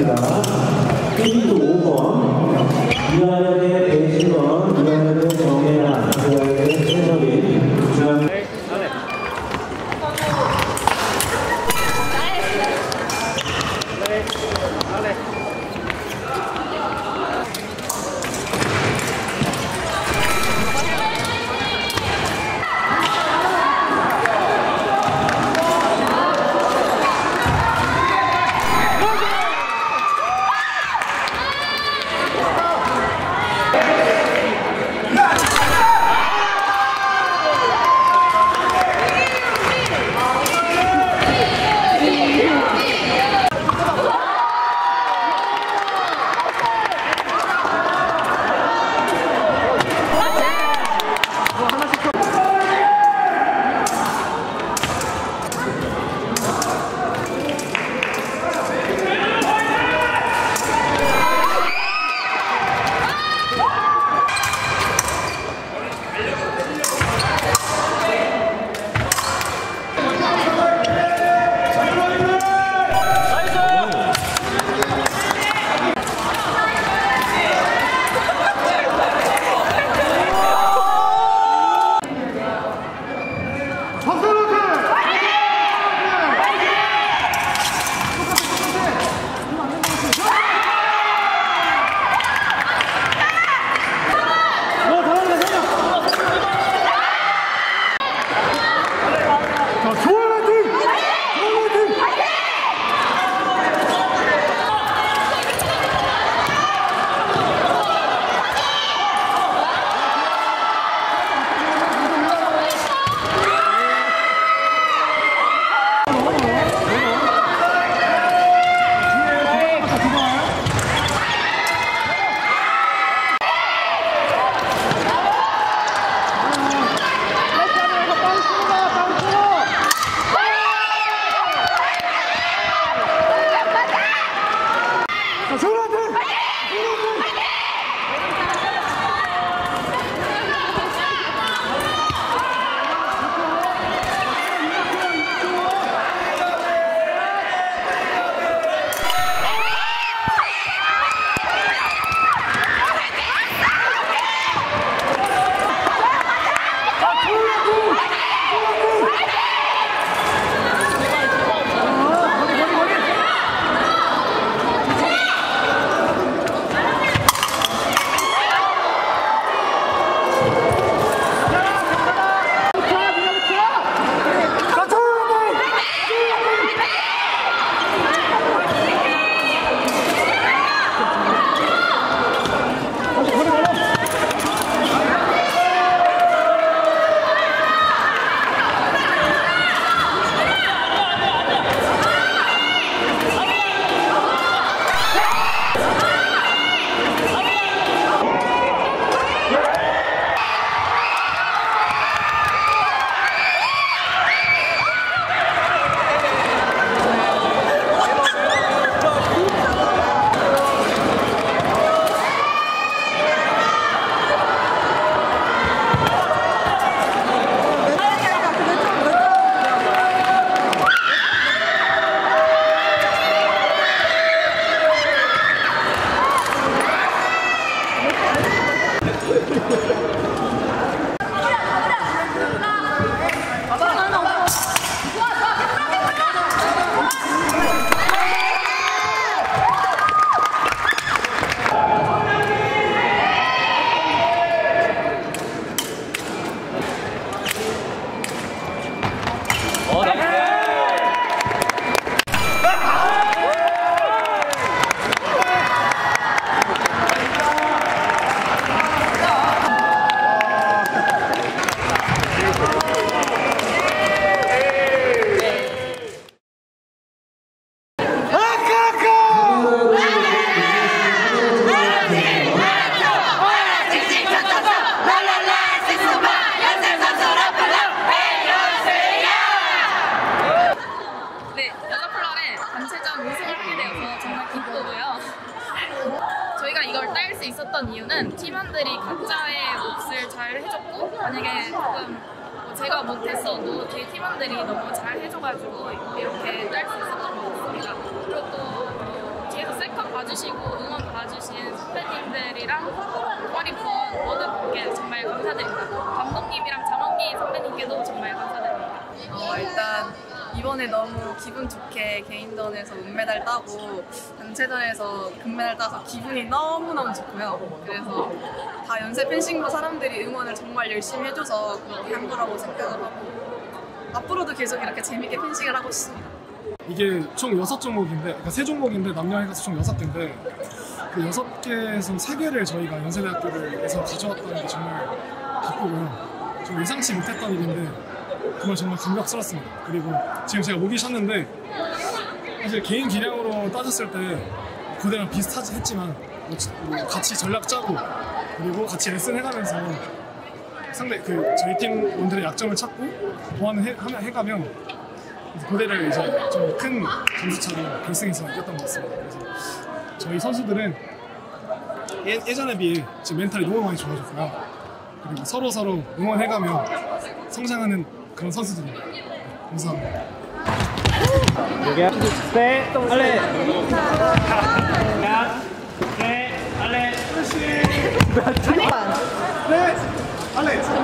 하겠습니다. 테이크 5번, 유아연의 배신원, 유아연의 정혜나, 유아연의 최서린, 주한 수 이유는 팀원들이 각자의 몫을 잘 해줬고 만약에 조금 뭐 제가 못했어도 뒤에 팀원들이 너무 잘 해줘가지고 이렇게 딸 수 있었던 것 같습니다. 그리고 또 어, 뒤에서 셀카 봐주시고 응원 봐주신 선배님들이랑 허리폰 모든 분께 정말 감사드립니다. 감독님이랑 장원기 선배님께도 정말 감사드립니다. 어, 일단 이번에 너무 기분 좋게 개인전에서 은메달 따고 단체전에서 금메달 따서 기분이 너무너무 좋고요. 그래서 다 연세 펜싱부 사람들이 응원을 정말 열심히 해줘서 그렇게 한 거라고 생각을 하고 앞으로도 계속 이렇게 재밌게 펜싱을 하고 싶습니다. 이게 총 여섯 종목인데, 그러니까 세 종목인데 남녀 해서 총 여섯 개인데 그 여섯 개에서 세 개를 저희가 연세대학교에서 가져왔다는 게 정말 기쁘고요. 좀 예상치 못했던 일인데 정말 정말 감격스럽습니다. 그리고 지금 제가 목이 쉬었는데 사실 개인 기량으로 따졌을 때 고대랑 비슷하지 했지만 뭐 지- 뭐 같이 전략 짜고 그리고 같이 레슨 해가면서 상대 그 저희 팀원들의 약점을 찾고 보완을 해, 하면 해가면 고대를 이제 좀 큰 점수차로 결승에서 이겼던 것 같습니다. 그래서 저희 선수들은 예, 예전에 비해 지금 멘탈이 너무 많이 좋아졌고요. 그리고 서로 서로 응원해가며 성장하는 그런 선수들입니다. 네, 감사합니다. 여기야. 네, 알레. 야, 네, 알레. 네, 알렉스.